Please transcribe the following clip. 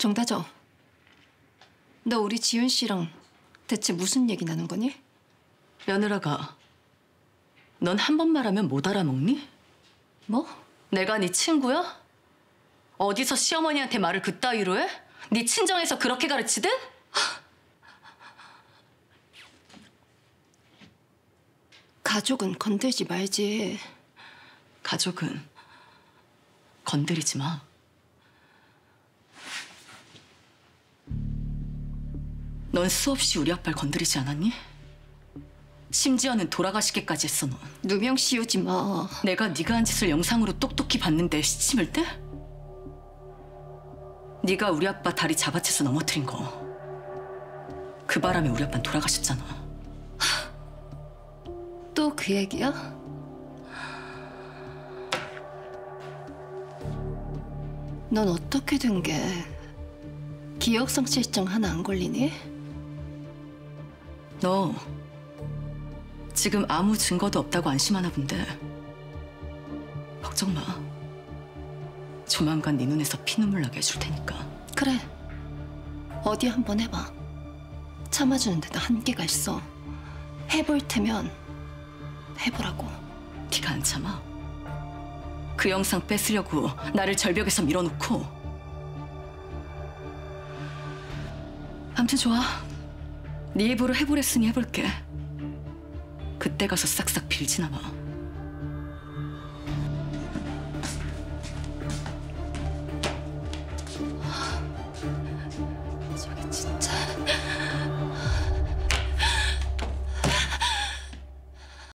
정다정, 너 우리 지윤 씨랑 대체 무슨 얘기 나눈 거니? 며느라가 넌 한 번 말하면 못 알아먹니? 뭐? 내가 네 친구야? 어디서 시어머니한테 말을 그따위로 해? 네 친정에서 그렇게 가르치든? 가족은 건들지 말지. 가족은 건드리지 마. 넌 수없이 우리 아빠를 건드리지 않았니? 심지어는 돌아가시기까지 했어 넌. 누명 씌우지 마. 내가 네가 한 짓을 영상으로 똑똑히 봤는데 시침을 때? 네가 우리 아빠 다리 잡아채서 넘어뜨린 거. 그 바람에 우리 아빠는 돌아가셨잖아. 또 그 얘기야? 넌 어떻게 된 게 기억상실증 하나 안 걸리니? 너 지금 아무 증거도 없다고 안심하나 본데 걱정 마. 조만간 네 눈에서 피눈물 나게 해줄 테니까. 그래. 어디 한번 해봐. 참아주는 데도 한계가 있어. 해볼 테면 해보라고. 네가 안 참아. 그 영상 뺏으려고 나를 절벽에서 밀어놓고. 아무튼 좋아. 네 입으로 해보랬으니 해볼게. 그때 가서 싹싹 빌지나 마.